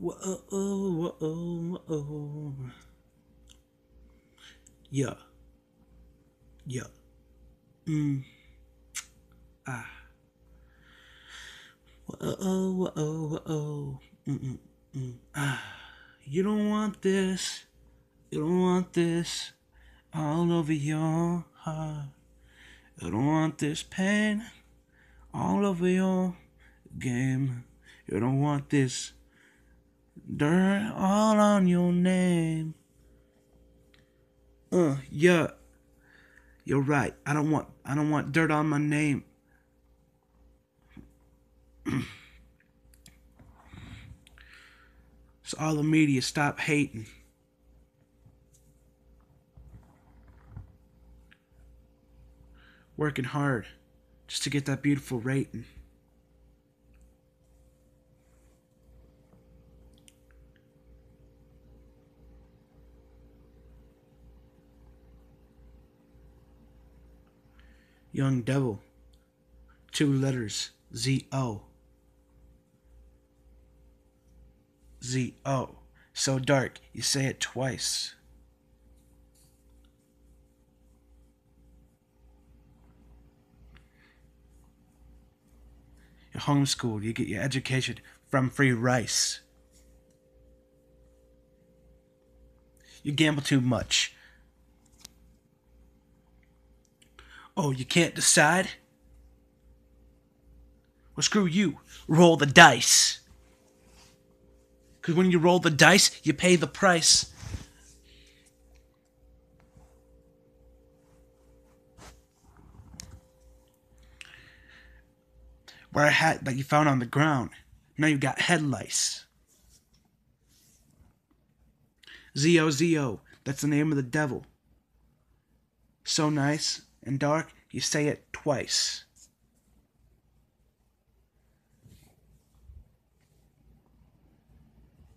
Whoa, whoa, whoa, whoa. Yeah. Yeah. Mm. Ah. Whoa, whoa, whoa, whoa. Mm, mm. Ah. You don't want this. You don't want this all over your heart. You don't want this pain all over your game. You don't want this dirt all on your name. Uh, yeah. You're right. I don't want I don't want dirt on my name. so all the media stop hating. Working hard just to get that beautiful rating. Young Devil. Two letters. Z O. Z O. So dark, you say it twice. You're homeschooled, you get your education from free rice. You gamble too much. Oh, you can't decide? Well, screw you. Roll the dice. Because when you roll the dice, you pay the price. Wear a hat that you found on the ground. Now you've got head lice. Z-O, Z-O. That's the name of the devil. So nice and dark, you say it twice.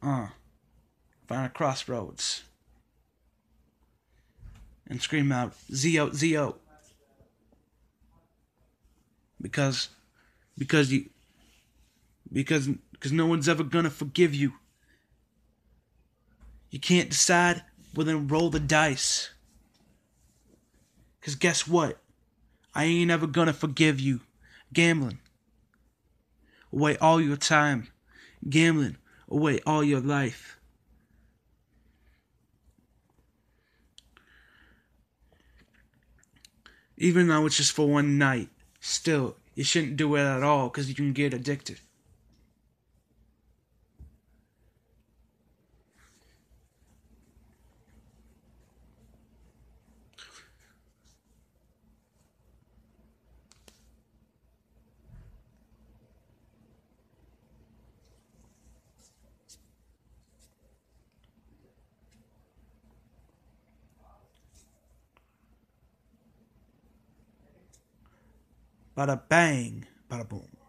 Uh, find a crossroads and scream out Z-O, Z-O. Because, because you, because, because no one's ever gonna forgive you. You can't decide, well then roll the dice. Because guess what? I ain't ever gonna forgive you. Gambling. Away all your time. Gambling. Away all your life. Even though it's just for one night, still, you shouldn't do it at all because you can get addicted. Bada bang, bada boom.